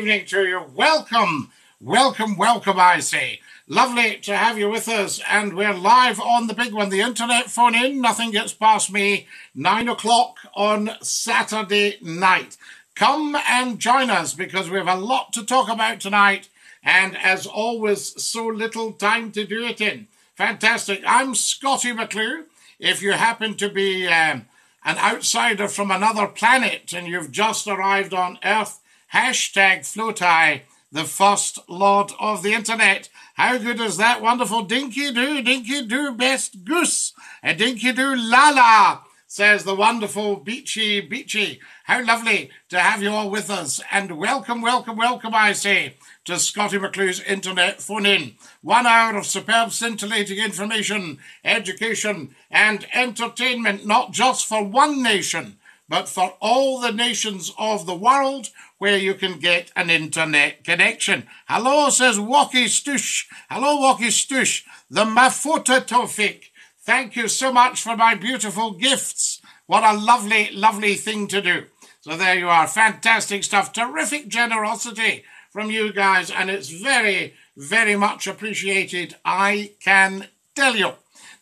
evening to you. Welcome, welcome, welcome, I say. Lovely to have you with us, and we're live on the big one, the internet phone in. Nothing gets past me. Nine o'clock on Saturday night. Come and join us because we have a lot to talk about tonight, and as always, so little time to do it in. Fantastic. I'm Scottie McClue. If you happen to be um, an outsider from another planet and you've just arrived on Earth, hashtag FLOTI, the first lord of the internet. How good is that? Wonderful. Dinky do, dinky do, best goose. A dinky do, lala, says the wonderful Beachy Beachy. How lovely to have you all with us. And welcome, welcome, welcome, I say, to Scottie McClue's Internet Phone In. One hour of superb, scintillating information, education, and entertainment, not just for one nation, but for all the nations of the world where you can get an internet connection. Hello, says Walkie Stoosh. Hello, Walkie Stoosh. The Mafuta Tofik. Thank you so much for my beautiful gifts. What a lovely, lovely thing to do. So there you are. Fantastic stuff. Terrific generosity from you guys. And it's very, very much appreciated. I can tell you.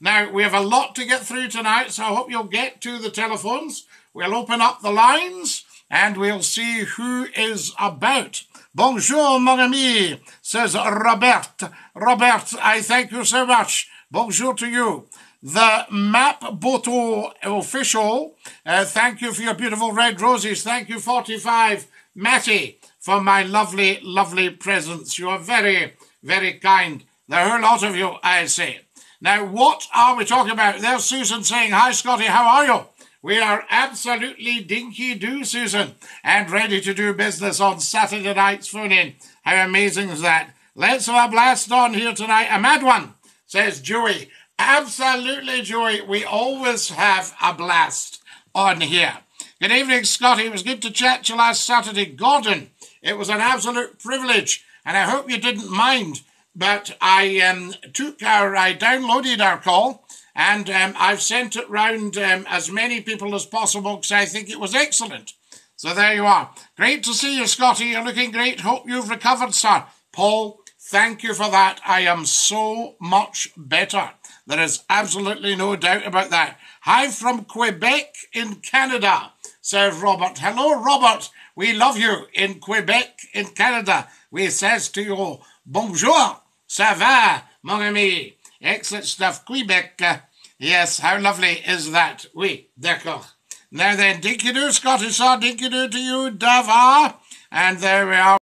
Now, we have a lot to get through tonight, so I hope you'll get to the telephones. We'll open up the lines and we'll see who is about. Bonjour, mon ami, says Robert. Robert, I thank you so much. Bonjour to you. The Map Boto official, uh, thank you for your beautiful red roses. Thank you, 45, Matty, for my lovely, lovely presents. You are very, very kind. Are a lot of you, I say. Now, what are we talking about? There's Susan saying, Hi, Scottie, how are you? We are absolutely dinky do, Susan, and ready to do business on Saturday night's phone in. How amazing is that? Let's have a blast on here tonight. A mad one, says Joey. Absolutely, Joey. We always have a blast on here. Good evening, Scottie. It was good to chat to you last Saturday. Gordon, it was an absolute privilege, and I hope you didn't mind. But I um, took our, I downloaded our call and um, I've sent it round um, as many people as possible because I think it was excellent. So there you are. Great to see you, Scottie. You're looking great. Hope you've recovered, sir. Paul, thank you for that. I am so much better. There is absolutely no doubt about that. Hi from Quebec in Canada, says Robert. Hello, Robert. We love you in Quebec in Canada. We says to you, bonjour, ça va, mon ami. Excellent stuff. Quebec. Uh, Yes, how lovely is that? Oui, d'accord. Now then, dinky-doo, Scottish, dinky-doo to you, Dava. And there we are.